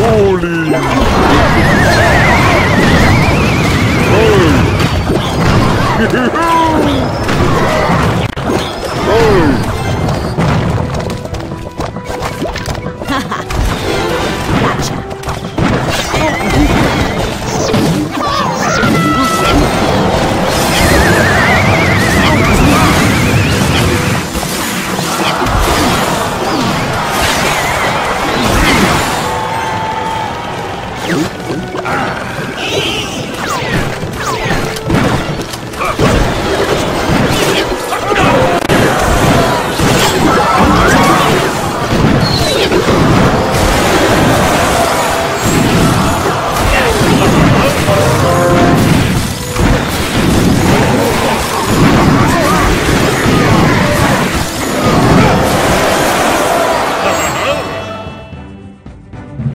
Holy! Ah!